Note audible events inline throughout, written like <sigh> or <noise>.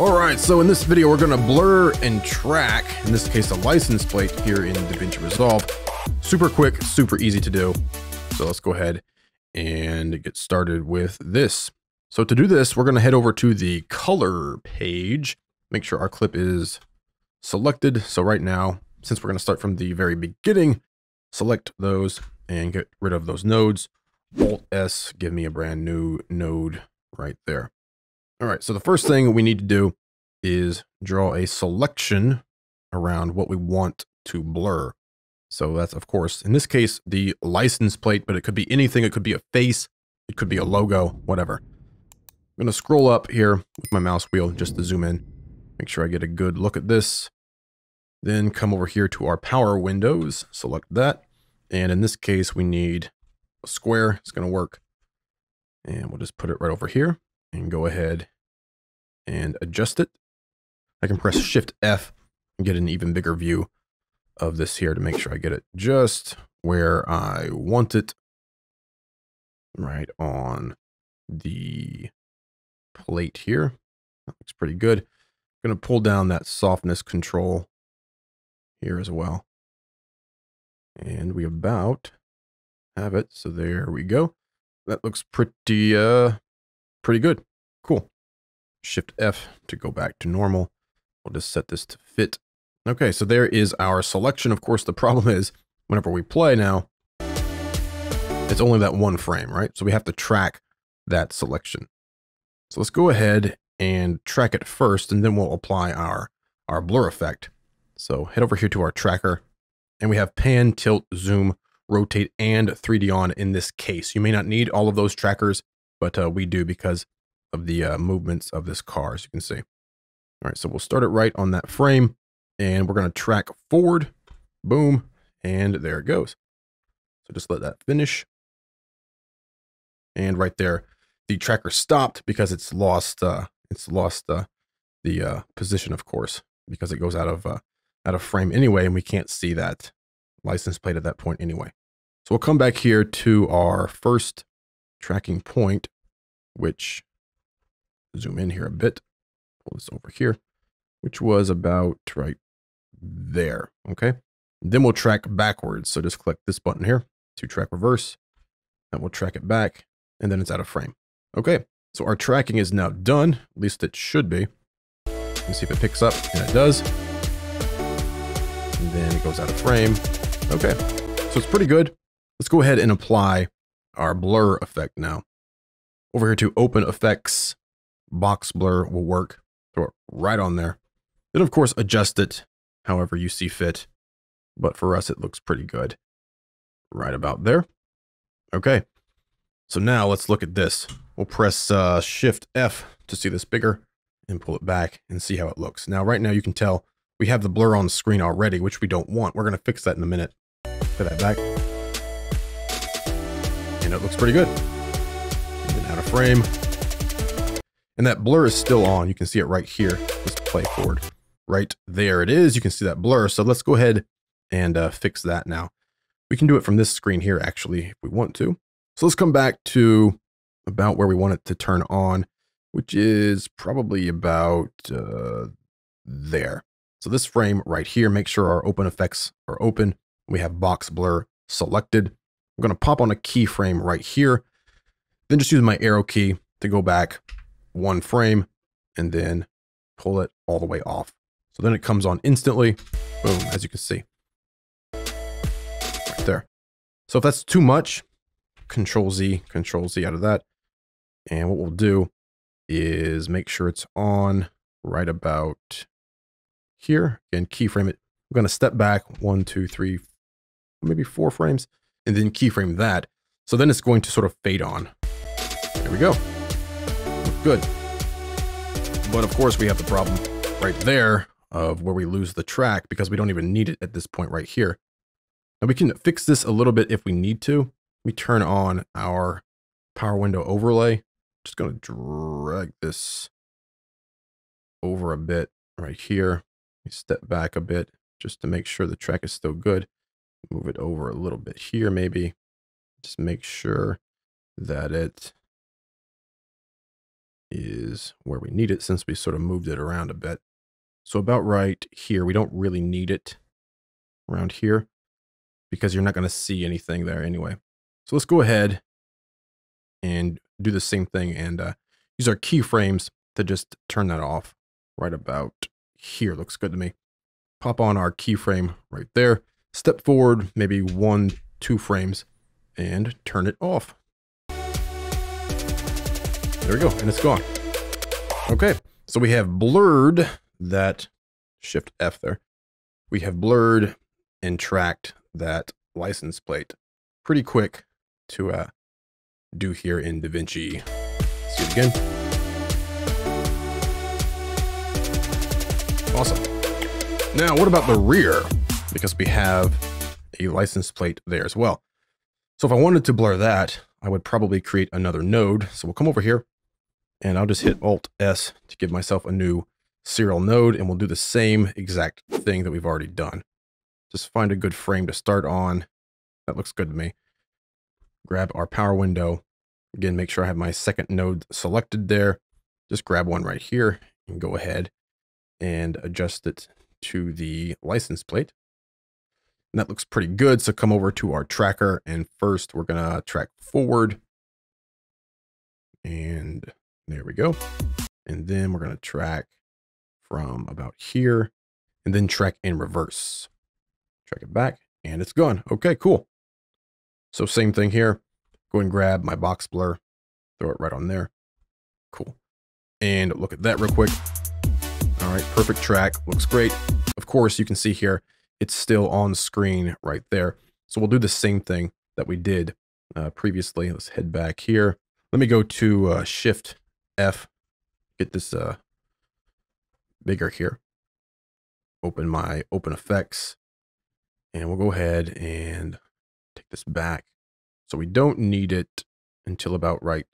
All right, so in this video, we're gonna blur and track, in this case, a license plate here in DaVinci Resolve. Super quick, super easy to do. So let's go ahead and get started with this. So to do this, we're gonna head over to the color page, make sure our clip is selected. So right now, since we're gonna start from the very beginning, select those and get rid of those nodes. Alt S, give me a brand new node right there. All right, so the first thing we need to do is draw a selection around what we want to blur. So that's, of course, in this case, the license plate, but it could be anything. It could be a face. It could be a logo, whatever. I'm going to scroll up here with my mouse wheel just to zoom in. Make sure I get a good look at this. Then come over here to our power windows, select that. And in this case, we need a square. It's going to work. And we'll just put it right over here and go ahead and adjust it. I can press <coughs> Shift F and get an even bigger view of this here to make sure I get it just where I want it. Right on the plate here. That looks pretty good. I'm going to pull down that softness control here as well. And we about have it. So there we go. That looks pretty, uh, pretty good. Cool. Shift F to go back to normal. We'll just set this to fit. Okay, so there is our selection. Of course, the problem is whenever we play now, it's only that one frame, right? So we have to track that selection. So let's go ahead and track it first, and then we'll apply our, our blur effect. So head over here to our tracker, and we have pan, tilt, zoom, rotate, and 3D on in this case. You may not need all of those trackers, but uh, we do because of the uh, movements of this car, as you can see. All right, so we'll start it right on that frame, and we're going to track forward. Boom, and there it goes. So just let that finish. And right there, the tracker stopped because it's lost uh, it's lost uh, the uh, position, of course, because it goes out of uh, out of frame anyway, and we can't see that license plate at that point anyway. So we'll come back here to our first tracking point, which zoom in here a bit, pull this over here, which was about right there. Okay. Then we'll track backwards. So just click this button here to track reverse. And we'll track it back and then it's out of frame. Okay. So our tracking is now done. At least it should be. Let's see if it picks up and it does. And then it goes out of frame. Okay. So it's pretty good. Let's go ahead and apply our blur effect now. Over here to open effects, box blur will work. Throw it right on there. Then of course adjust it however you see fit. But for us, it looks pretty good. Right about there. Okay. So now let's look at this. We'll press uh, Shift F to see this bigger and pull it back and see how it looks. Now, right now you can tell we have the blur on the screen already, which we don't want. We're going to fix that in a minute. Put that back. And it looks pretty good. And out of frame. And that blur is still on. You can see it right here. Let's play forward. Right there it is. You can see that blur. So let's go ahead and uh, fix that now. We can do it from this screen here, actually, if we want to. So let's come back to about where we want it to turn on, which is probably about uh, there. So this frame right here, make sure our open effects are open. We have box blur selected. I'm going to pop on a keyframe right here. Then just use my arrow key to go back one frame and then pull it all the way off. So then it comes on instantly. Boom, as you can see. Right there. So if that's too much, control Z, control Z out of that. And what we'll do is make sure it's on right about here. Again, keyframe it. I'm going to step back one, two, three, maybe four frames, and then keyframe that. So then it's going to sort of fade on. There we go good. But of course we have the problem right there of where we lose the track because we don't even need it at this point right here. Now we can fix this a little bit if we need to. We turn on our power window overlay. Just going to drag this over a bit right here. Step back a bit just to make sure the track is still good. Move it over a little bit here maybe. Just make sure that it is where we need it since we sort of moved it around a bit. So about right here, we don't really need it around here because you're not going to see anything there anyway. So let's go ahead and do the same thing and uh, use our keyframes to just turn that off right about here. Looks good to me. Pop on our keyframe right there. Step forward maybe one, two frames and turn it off. There we go, and it's gone. Okay, so we have blurred that shift F there. We have blurred and tracked that license plate pretty quick to uh, do here in DaVinci. see it again. Awesome. Now, what about the rear? Because we have a license plate there as well. So if I wanted to blur that, I would probably create another node. So we'll come over here and I'll just hit Alt S to give myself a new serial node and we'll do the same exact thing that we've already done. Just find a good frame to start on. That looks good to me. Grab our power window. Again, make sure I have my second node selected there. Just grab one right here and go ahead and adjust it to the license plate. And that looks pretty good. So come over to our tracker and first we're going to track forward. And there we go. And then we're going to track from about here and then track in reverse. Track it back and it's gone. Okay, cool. So same thing here. Go and grab my box blur, throw it right on there. Cool. And look at that real quick. All right, perfect track. Looks great. Of course, you can see here, it's still on screen right there. So we'll do the same thing that we did uh, previously. Let's head back here. Let me go to uh, Shift F, get this uh, bigger here. Open my open effects and we'll go ahead and take this back. So we don't need it until about right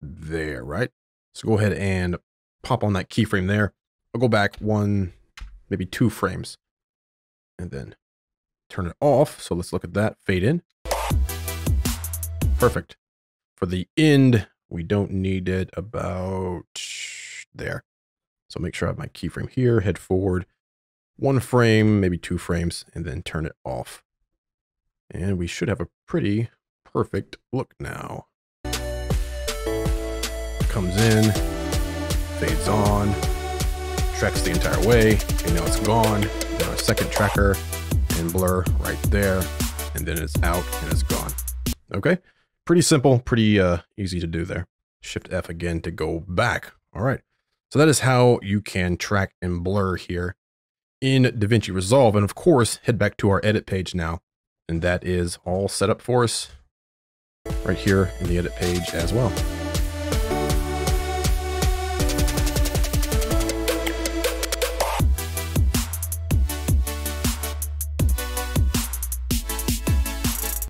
there, right? So go ahead and pop on that keyframe there. I'll go back one, maybe two frames and then turn it off. So let's look at that fade in. Perfect. For the end, we don't need it about there. So make sure I have my keyframe here, head forward one frame, maybe two frames, and then turn it off. And we should have a pretty perfect look now. Comes in, fades on, tracks the entire way, and now it's gone. Second tracker and blur right there, and then it's out and it's gone. Okay, pretty simple, pretty uh, easy to do there. Shift F again to go back. All right. So that is how you can track and blur here in DaVinci Resolve. And of course, head back to our edit page now. And that is all set up for us right here in the edit page as well.